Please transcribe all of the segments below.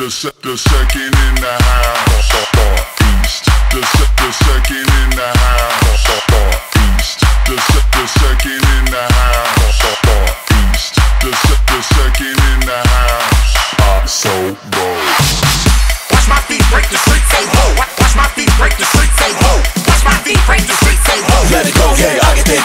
the, se- the second in the house. East. The, se- the second in the house. East. The, se- the second in the house. East. The, se- the second in the house. I'm so bold. Watch my feet break the streets, say whoa. Watch watch my feet break the streets, say whoa. Watch my feet break the streets, say whoa. Let it go, yeah, I get that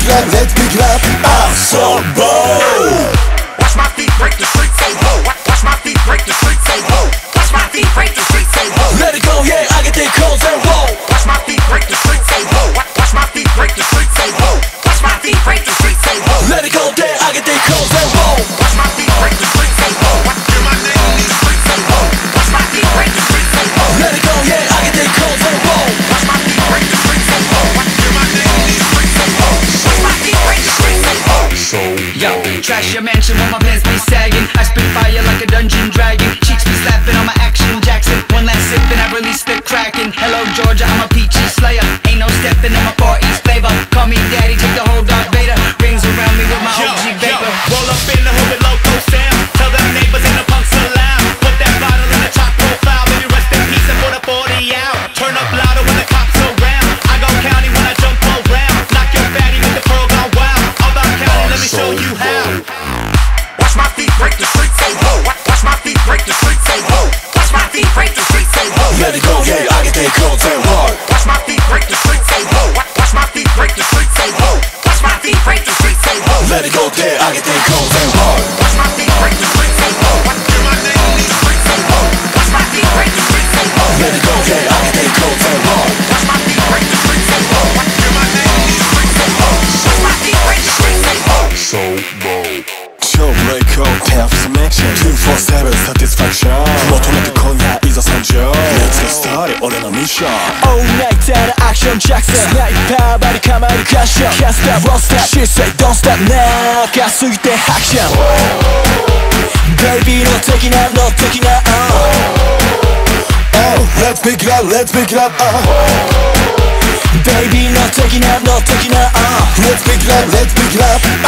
It up, let's it up, uh. So bold Watch my feet break the streets, say whoa. Yo, trash your mansion while my pants be sagging. I spit fire like feet break the streets, say whoa. Watch my feet break the streets, say whoa. Let it go, yeah, I get that cold and hard. Watch my feet break the streets, 俺のミッション All night のアクションジャクソンスナイパーバリ構えるカッション Can't stop won't stop She say don't stop now かすぎてハクション Baby の的なの的な Oh, let's pick it up, let's pick it up, uh. Baby の的なの的な Let's pick it up, let's pick it up, uh.